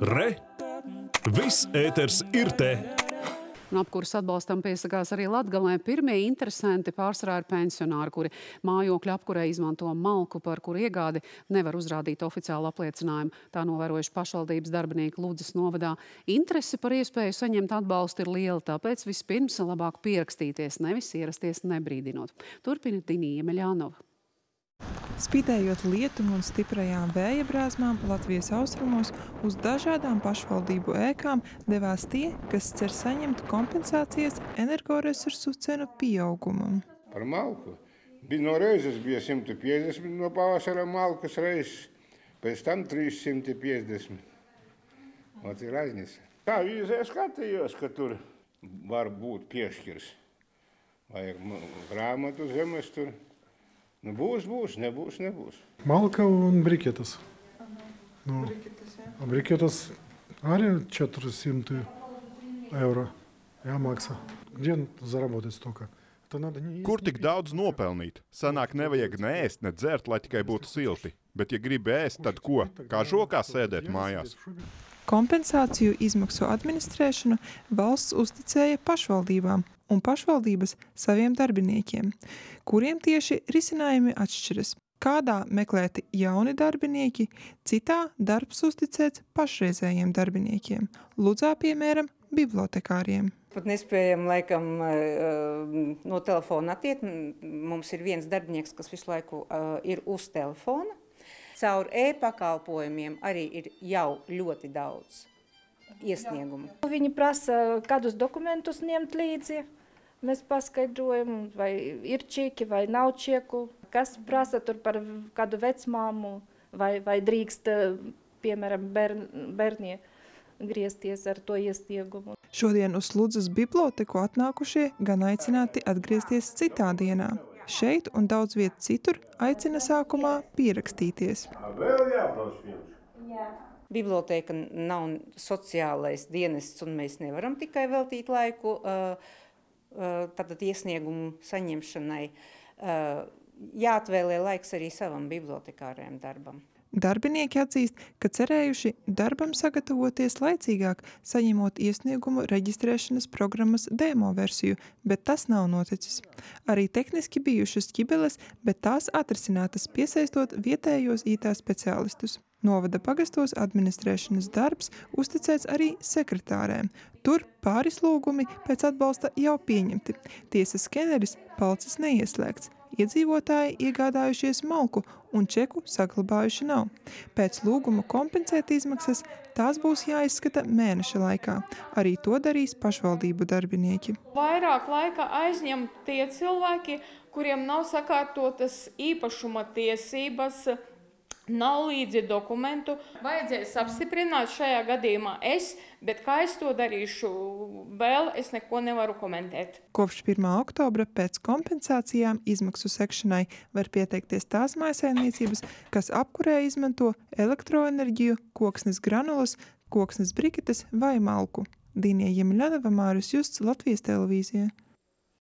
Re! Viss ēters ir te! Un apkuras atbalstam piesakās arī Latgalē. Pirmie interesanti pārsvarā ir pensionāri, kuri mājokļu apkurē izmanto malku, par kuru iegādi nevar uzrādīt oficiālu apliecinājumu. Tā novērojuši pašvaldības darbinieki Ludzas novadā. Interesi par iespēju saņemt atbalstu ir liela, tāpēc vispirms labāk pierakstīties, nevis ierasties nebrīdinot. Turpina Dinija Meļānova. Spīdējot lietum un stiprajām vēja brāzmām Latvijas austrumos, uz dažādām pašvaldību ēkām devās tie, kas cer saņemt kompensācijas energoresursu cenu pieaugumam. Par malku. Bija no reizes bija 150 no pavasara malkas reizes, pēc tam 350. Ot ir aizņas. Tā vīzē skatījos, ka tur var būt piešķirs. Vajag grāmatu zemes tur. Nu, būs, būs, nebūs, nebūs. Malka un briketas. Nu, Brikitas, jā. briketas arī 400 eiro jāmaksā. Где заработать столько? Это надо не Kur tik daudz nopelnīt? Sanāk, nevajag ne ēst, ne dzert, lai tikai būtu silti. Bet, ja gribi ēst, tad ko? Kā žokā sēdēt mājās? Kompensāciju izmaksu administrēšanu valsts uzticēja pašvaldībām un pašvaldības saviem darbiniekiem, kuriem tieši risinājumi atšķiras. Kādā meklēti jauni darbinieki, citā darbs uzticēts pašreizējiem darbiniekiem, Ludzā, piemēram, bibliotekāriem. Pat nespējam laikam eh, no telefona attiekt. Mums ir viens darbinieks, kas visu laiku eh, ir uz telefona. Caur e-pakalpojumiem arī ir jau ļoti daudz iesniegumu. Viņi prasa, kādus dokumentus ņemt līdzi. Mēs paskaidrojam, vai ir čeki vai nav čeku, kas prasa tur par kādu vecmāmu, vai, vai drīkst, piemēram, bērn, bērnie griezties ar to iesniegumu. Šodien uz Ludzas biblioteku atnākušie gan aicināti atgriezties citā dienā. Šeit un daudz viet citur aicina sākumā pierakstīties. Biblioteka nav sociālais dienests, un mēs nevaram tikai veltīt laiku tātad iesniegumu saņemšanai. Jāatvēlē laiks arī savam bibliotekārajam darbam. Darbinieki atzīst, ka cerējuši darbam sagatavoties laicīgāk, saņemot iesniegumu reģistrēšanas programmas demo versiju, bet tas nav noticis. Arī tehniski bijušas ķibeles, bet tās atrisinātas piesaistot vietējos IT speciālistus. Novada pagastos administrēšanas darbs uzticēts arī sekretārēm. Tur pāris lūgumi pēc atbalsta jau pieņemti. Tiesa skeneris palicis neieslēgts. Iedzīvotāji iegādājušies malku un čeku saglabājuši nav. Pēc lūguma kompensēt izmaksas tās būs jāizskata mēneša laikā. Arī to darīs pašvaldību darbinieki. Vairāk laika aizņem tie cilvēki, kuriem nav sakārtotas īpašuma tiesības, nav līdzi dokumentu. Vajadzēs apstiprināt šajā gadījumā es, bet kā es to darīšu vēl, es neko nevaru komentēt. Kopš 1. oktobra pēc kompensācijām izmaksu sekšanai var pieteikties tās mājsaimniecības, kas apkurē izmanto elektroenerģiju, koksnes granulas, koksnes briketes vai malku. Dīnija Jemeļanova, Māris Justs, Latvijas televīzija.